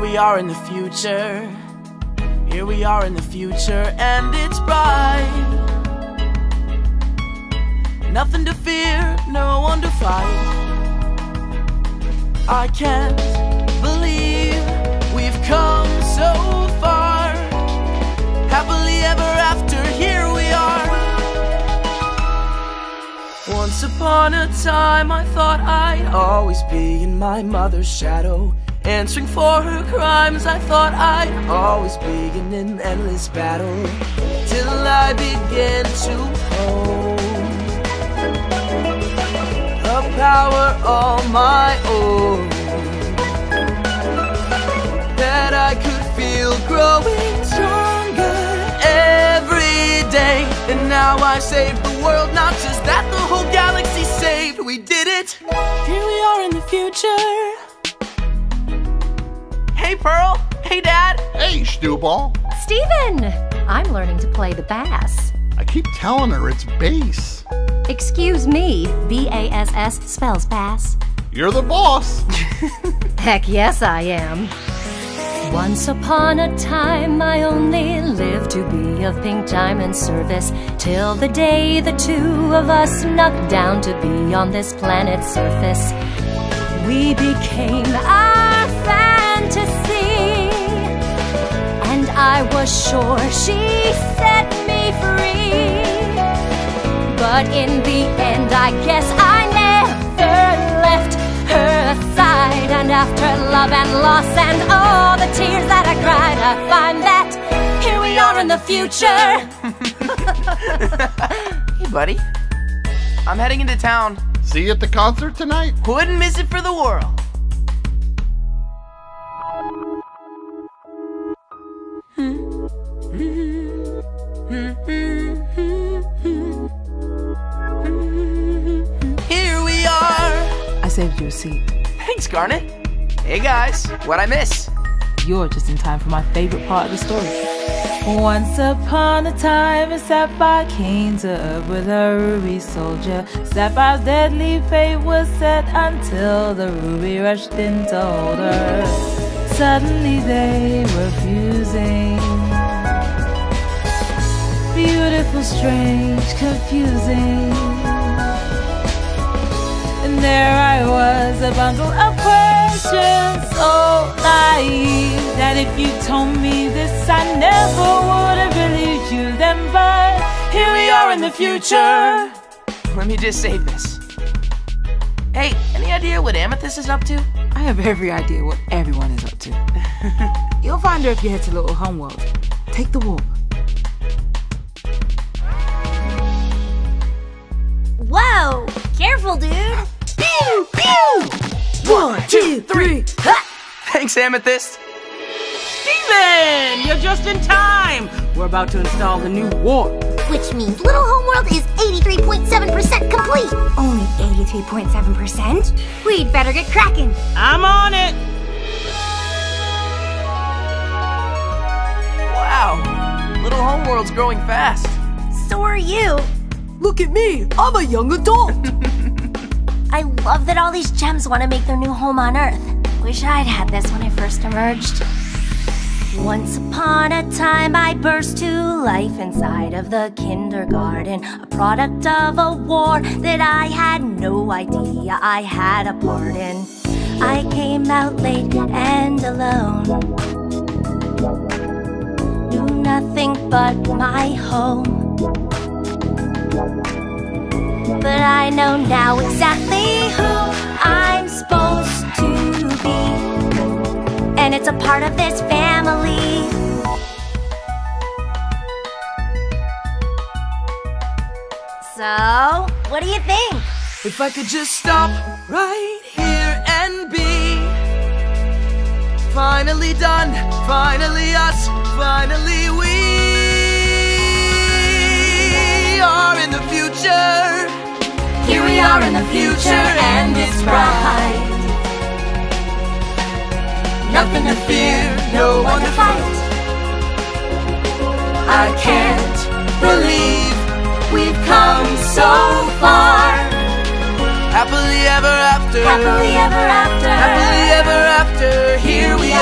we are in the future. Here we are in the future, and it's bright. Nothing to fear, no one to fight. I can't believe we've come so far. Happily ever after, here we are. Once upon a time, I thought I'd always be in my mother's shadow. Answering for her crimes, I thought I'd always be in an endless battle. Till I began to own a power all my own. That I could feel growing stronger every day. And now I've saved the world, not just that, the whole galaxy saved. We did it! Here we are in the future. Hey, Pearl. Hey, Dad. Hey, Stewball. Steven! I'm learning to play the bass. I keep telling her it's bass. Excuse me, B A S S spells bass. You're the boss. Heck yes, I am. Once upon a time, I only lived to be of pink diamond service. Till the day the two of us snuck down to be on this planet's surface. We became I was sure she set me free. But in the end, I guess I never left her side. And after love and loss and all the tears that I cried, I find that here we are in the future. Hey, buddy. I'm heading into town. See you at the concert tonight? Wouldn't miss it for the world. Saved you a seat. Thanks, Garnet. Hey guys, what I miss? You're just in time for my favorite part of the story. Once upon a time, a sapphire came to Earth with a ruby soldier. Sapphire's deadly fate was set until the ruby rushed in to hold her. Suddenly they were fusing. Beautiful, strange, confusing. And there I was, a bundle of questions, so naive that if you told me this, I never would have believed you then. But here we are in the future. Let me just save this. Hey, any idea what Amethyst is up to? I have every idea what everyone is up to. You'll find her if you head to Little Homeworld. Take the warp. Two, three. Ha! Thanks, Amethyst. Steven! You're just in time! We're about to install the new warp. Which means Little Homeworld is 83.7% complete! Only 83.7%? We'd better get cracking! I'm on it! Wow, Little Homeworld's growing fast. So are you! Look at me, I'm a young adult. I love that all these gems want to make their new home on Earth. Wish I'd had this when I first emerged. Once upon a time, I burst to life inside of the kindergarten, a product of a war that I had no idea I had a part in. I came out late and alone, knew nothing but my home. But I know now exactly who I'm supposed to be. And it's a part of this family. So, what do you think? If I could just stop right here and be finally done, finally us, finally we Here in the future, and it's bright. Nothing to fear, no one to fight. I can't believe we've come so far. Happily ever after. Happily ever after. Happily ever after. Here we